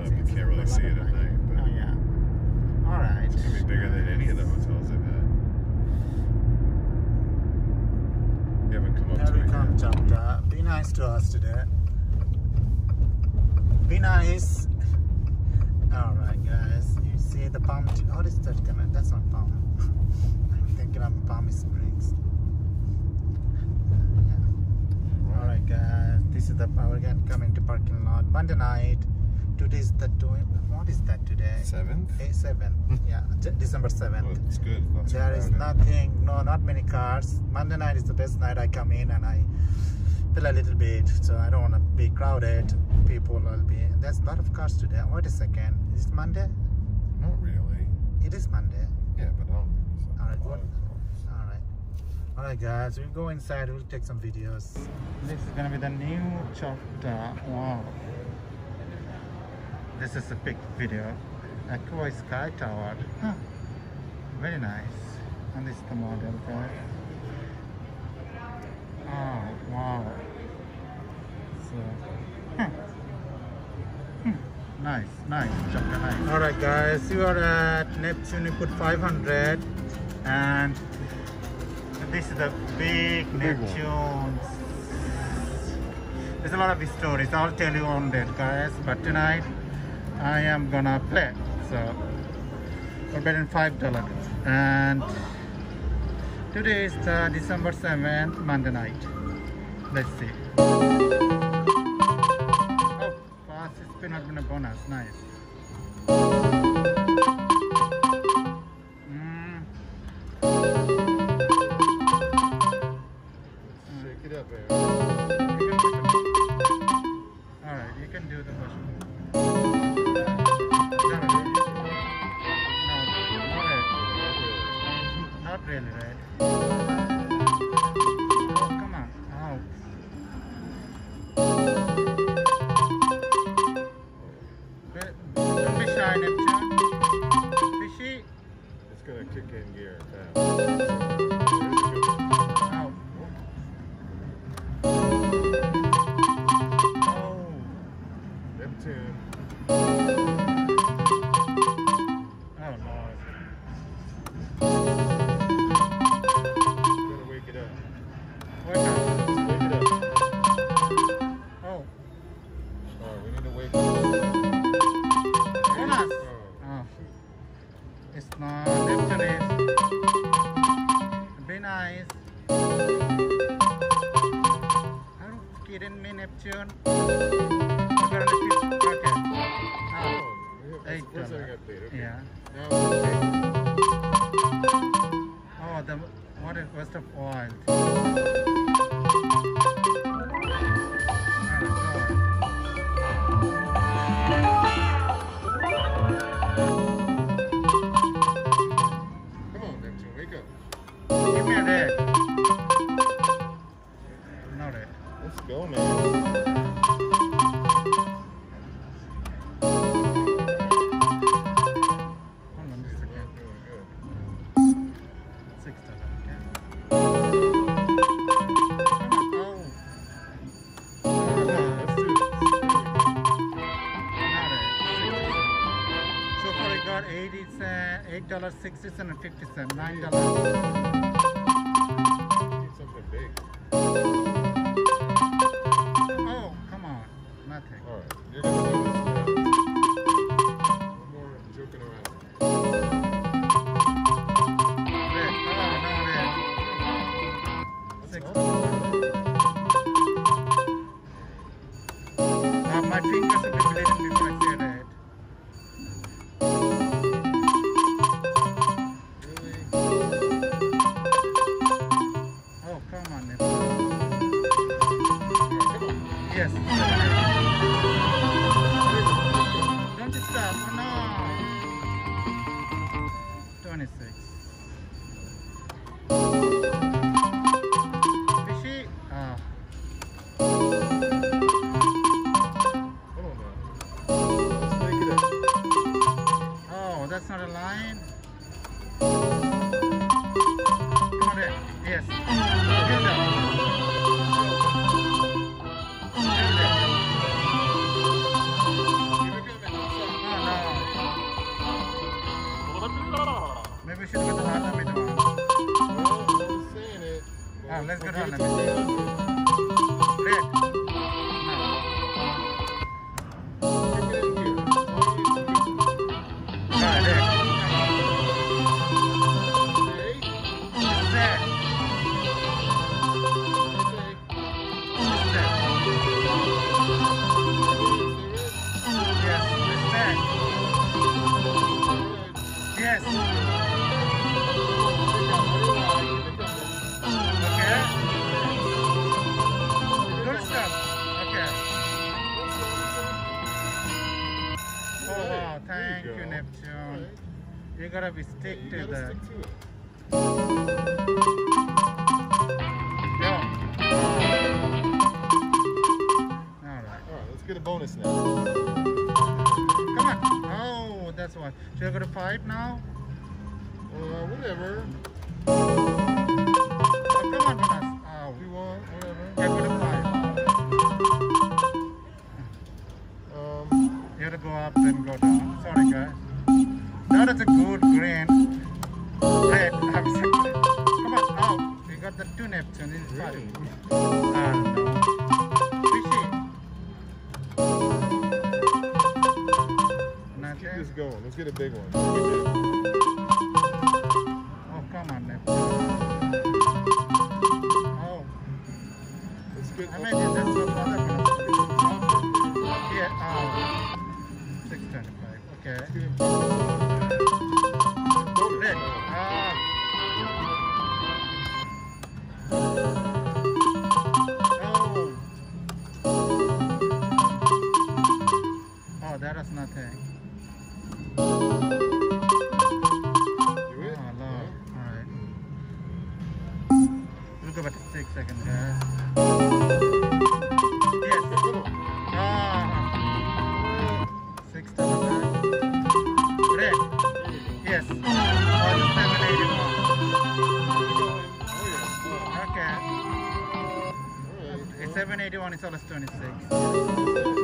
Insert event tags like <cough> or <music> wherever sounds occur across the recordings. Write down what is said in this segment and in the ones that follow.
up. You can't really see it at night, but- Oh yeah. All right. It's gonna be bigger than any of the hotels I've had. You haven't come up to it Welcome, yet. Be nice to us today. Be nice. All right, guys. You see the palm? What is that coming? That's not palm. <laughs> I'm thinking of Palm Springs. Yeah. All right, guys. This is the power again coming to parking lot. Monday night. Today's the doing. What is that today? Seventh? A seven. <laughs> yeah, December seventh. Well, it's good. Not so There is crowded. nothing, no, not many cars. Monday night is the best night I come in and I feel a little bit, so I don't want to be crowded. People will be. There's a lot of cars today. Wait a second. Is it Monday? Not really. It is Monday. Yeah, but I don't All right. What? All right. All right, guys. We'll go inside. We'll take some videos. This is gonna be the new chapter. Wow. This is a big video. Aqua Sky Tower. Huh. Very nice. And this is the model, guys. Oh, wow. So, huh. Hmm. nice, nice, chapter nice. All right, guys. You are at Neptune. You put 500, and this is the big big. Neptune. There's a lot of stories. I'll tell you on that, guys. But tonight, I am gonna play. So, we're betting five dollars. And today is the December seventh, Monday night. Let's see. Oh, fast spin has been a bonus. Nice. Mm. Shake it up, baby. Alright, you can do the first $6.50, $9. bonus now. Come on. Oh, that's one. Should I go to five now? Or whatever. Oh, come on, Manas. Oh, we won. Whatever. I go to five. Um, you gotta go up then go down. Sorry, guys. That is a good green. Red. Come on, Oh, We got the two Neptune. It's fine. Uh, going. Let's get a big one. 1181 is always 26.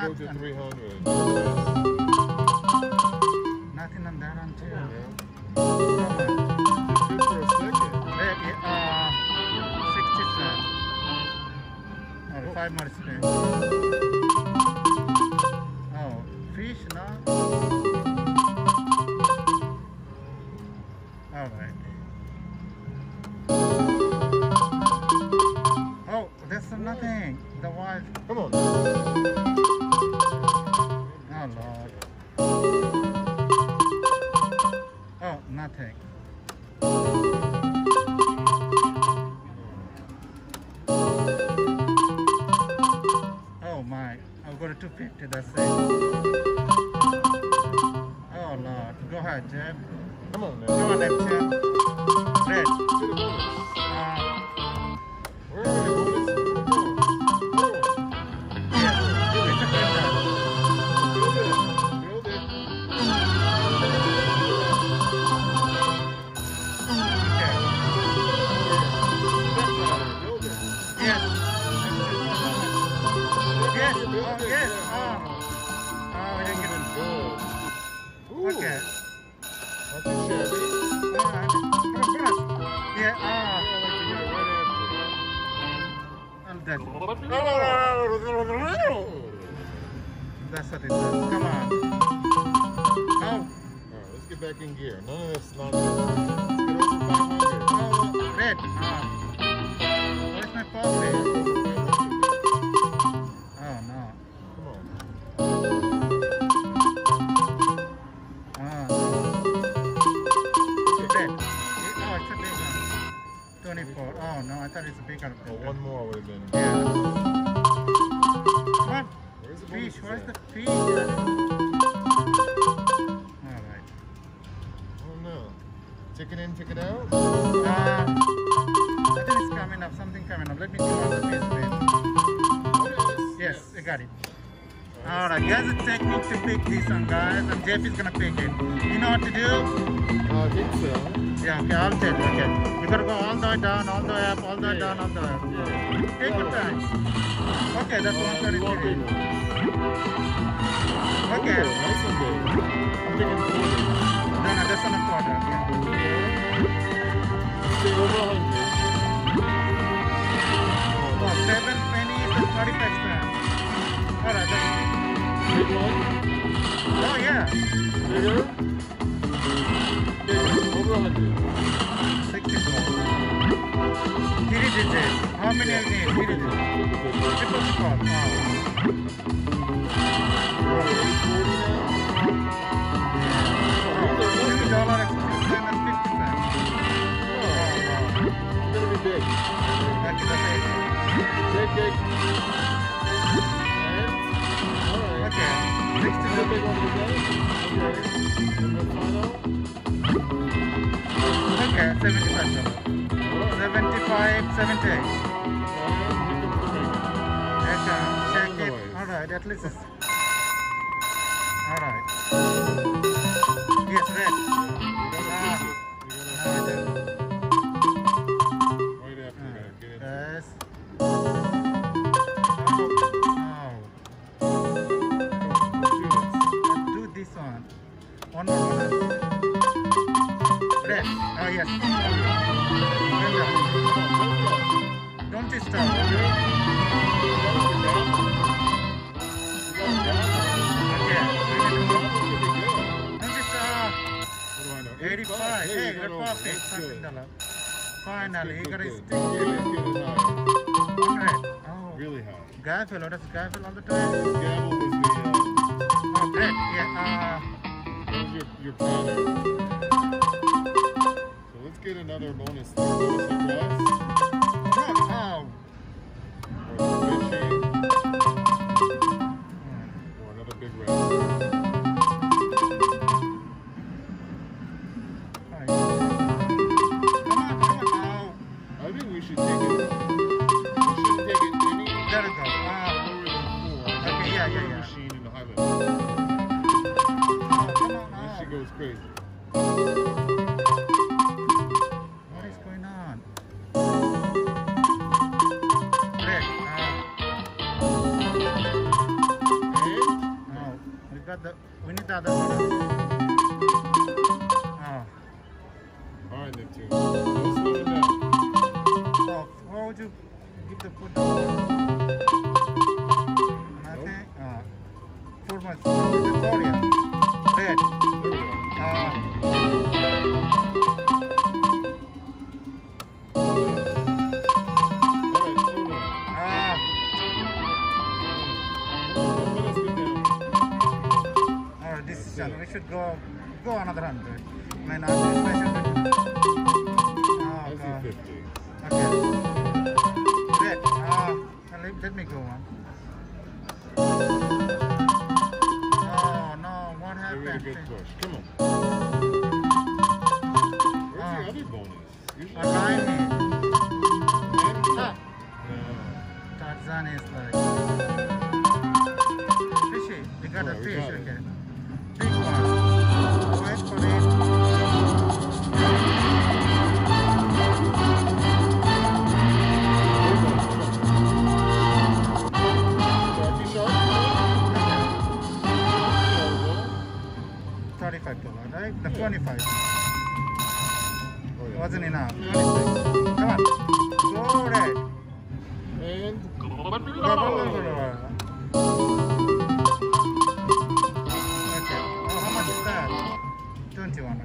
go to 300. Nothing on that until. Yeah. Come uh, 5 more spins. In gear. None of this nonsense. Let's get over 500. Oh, red. Ah. Where's my profit? Oh no. Come on. Red. Oh, it's a big one. 24. Oh no, I thought it's a bigger. Oh, one more would have been. Yeah. Come on. Where's the Fish. Where's the at? fish? Ticket in, check it out? Uh, I think it's coming up. Something coming up. Let me see on the plate. Oh, Yes, I got it. Alright, here's a technique to pick this one, guys, and Jeff is gonna pick it. You know what to do? I think so. Yeah, okay, I'll tell you. Okay, you gotta go all the way down, all the way up, all the way Yeah. down, all the way up. Yeah. Take your time. Okay, that's Uh, you want big 133. ones. Okay, Oh, nice and big. I'm thinking 40. no, no, that's on a quarter. Okay. Seven pennies and 35 cents. Alright, that's. Big one. Oh, yeah. Bigger. Bigger. Over 100. 64. Three digits. How many need? Three digits. Triple score. Oh. Okay, seventy-five dollar. Alright. And here comes the big one. Okay, check it. Noise. All right, at least. it's- All right. Yes, red. $800. Finally, he got Oh. Really high. Oh. Gavel, oh, that's gavel all the time? Gavel is the... Uh, oh, bread, yeah. Uh, your, your product. So let's get another bonus. Bonus of glass. Oh, oh.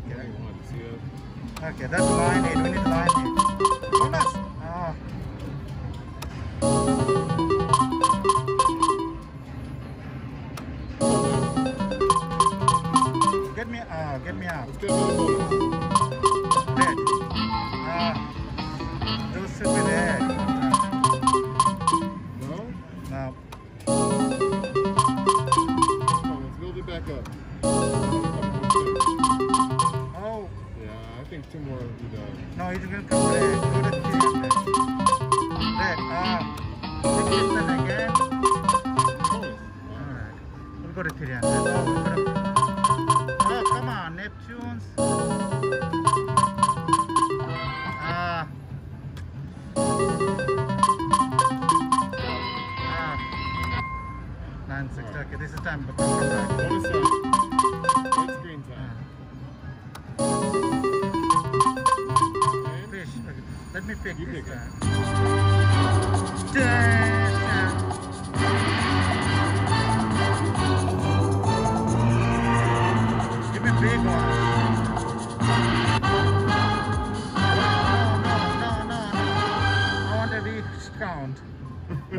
Okay. How much is that? 20 Neptune. Okay. Hang on, see that? Okay, that's line 8. We need line 8.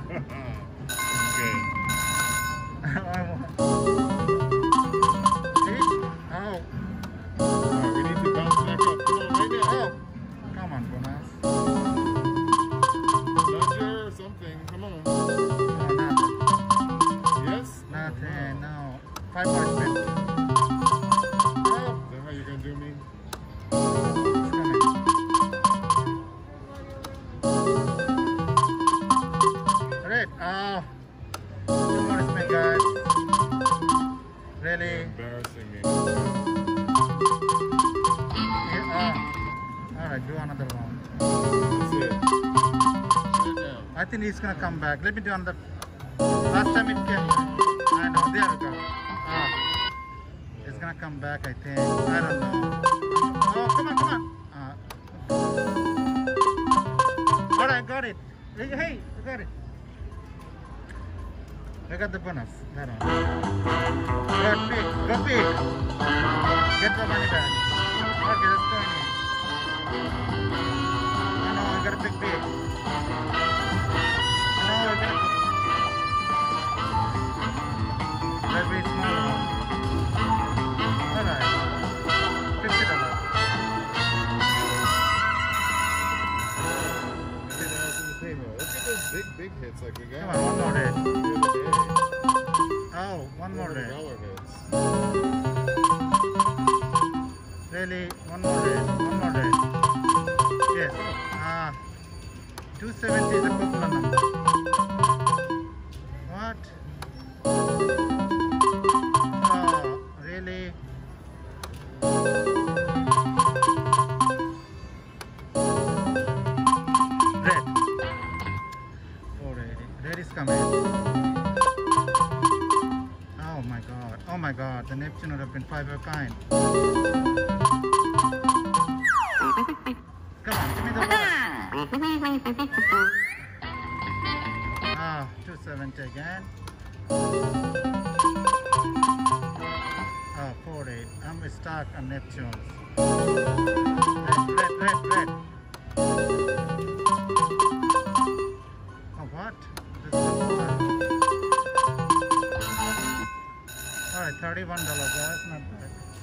Ha ha ha! I think he's gonna come back. Let me do another. Last time it came. I know. There we go. Ah. It's gonna come back, I think. I don't know. Oh, come on, come on. Uh. Alright, got it. Hey, I got it. I got the bonus. That one. Go pick. Go pick. Get the money back. Okay, that's 20. No, no, I gotta pick big. No, Neptune would have been five of a kind. Come on, give me the ball. <laughs> Ah, 270 again. Oh, 48. I'm stuck on Neptunes. Alright, $31, guys. Not bad. Come on.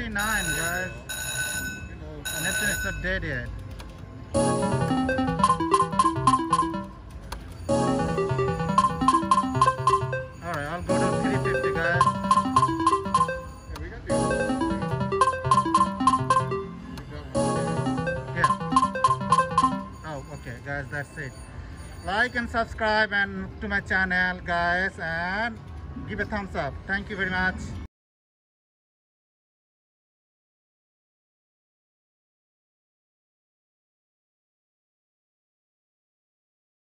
59, guys. Neptune is not dead yet. Alright, I'll go to 350 guys. Yeah. Oh, okay, guys, that's it. like and subscribe and to my channel guys and give a thumbs up thank you very much